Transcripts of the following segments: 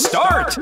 Start!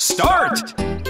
Start!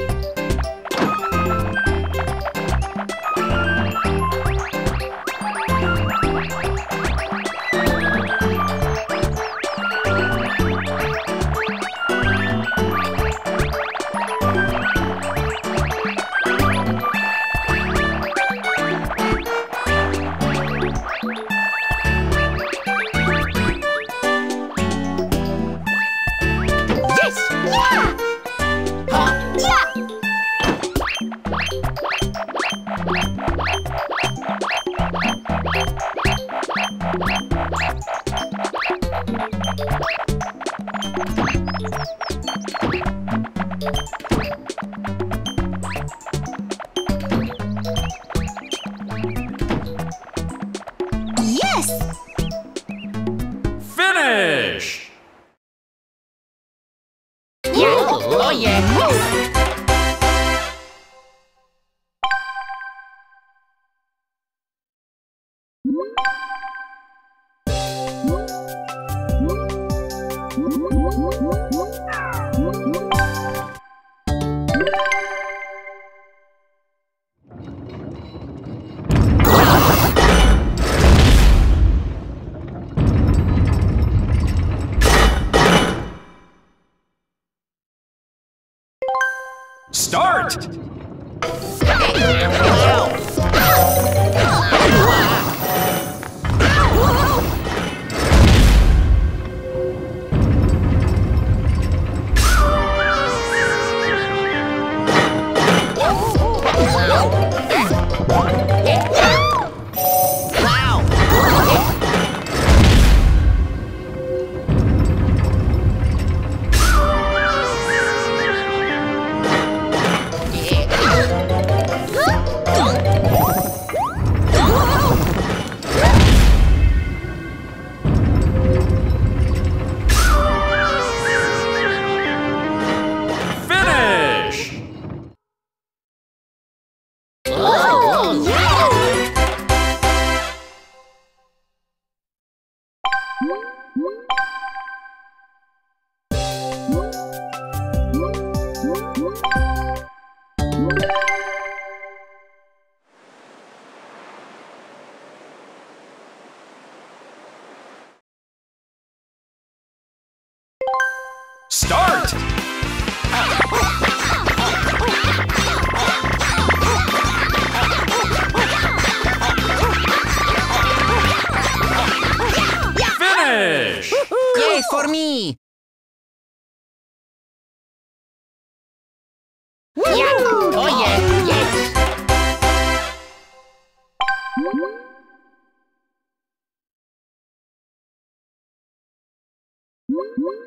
Oh ¡uh! yeah. Start! Start! Finish! Yay for me. Wow.